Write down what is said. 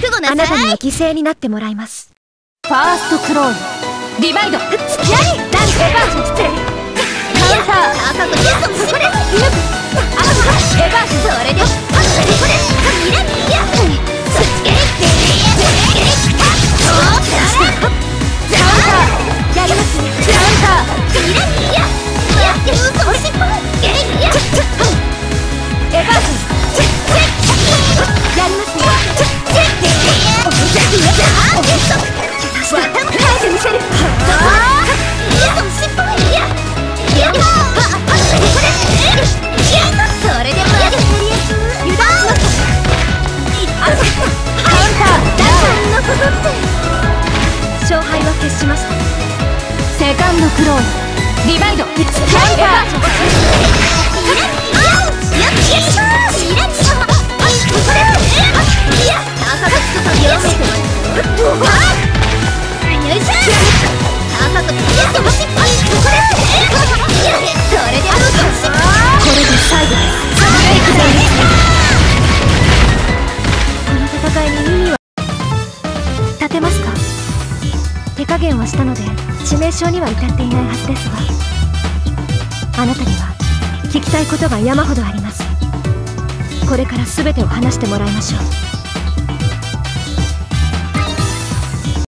覚悟なあなたには犠牲になってもらいます。ファーストクローンリバイド。やりダンス。エヴァース。カウンター勝敗は決し。ましたセカンドクローンリバイドカウンター加減はしたので致命傷には至っていないはずですがあなたには聞きたいことが山ほどあります。これから全てを話してもらいましょう。